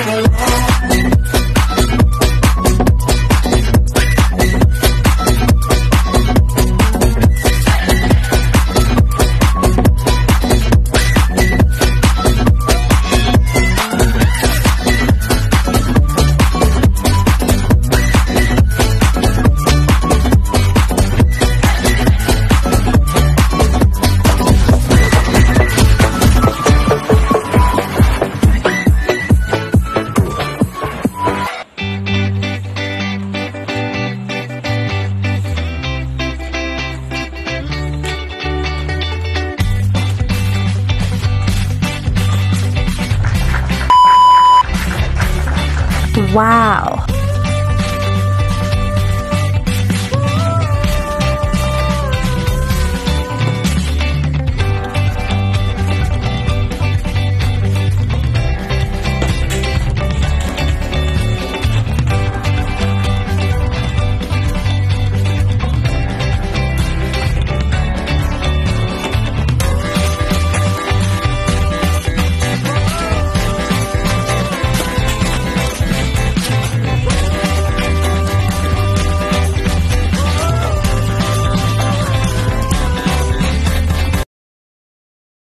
Get wow.